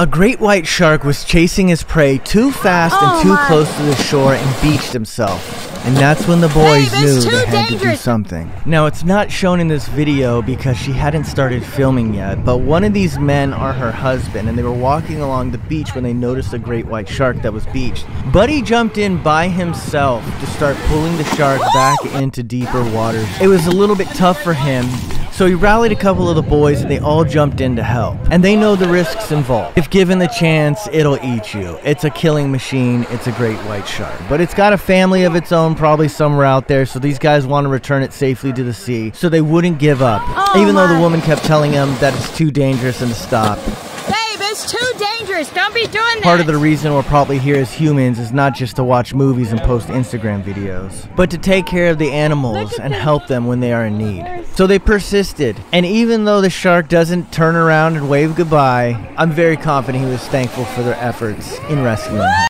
A great white shark was chasing his prey too fast Oh and too my. close to the shore and beached himself. And that's when the boys Babe, knew they had to do something. Now, it's not shown in this video because she hadn't started filming yet, but one of these men are her husband, and they were walking along the beach when they noticed a great white shark that was beached. Buddy jumped in by himself to start pulling the shark back into deeper waters. It was a little bit tough for him, so he rallied a couple of the boys and they all jumped in to help. And they know the risks involved. If given the chance, it'll eat you. It's a killing machine. It's a great white shark. But it's got a family of its own, probably somewhere out there, so these guys want to return it safely to the sea. So they wouldn't give up. Oh even though the woman kept telling them that it's too dangerous and to stop. It's too dangerous. Don't be doing that. Part of the reason we're probably here as humans is not just to watch movies and post Instagram videos, but to take care of the animals and help them when they are in need. So they persisted, and even though the shark doesn't turn around and wave goodbye, I'm very confident he was thankful for their efforts in rescuing him.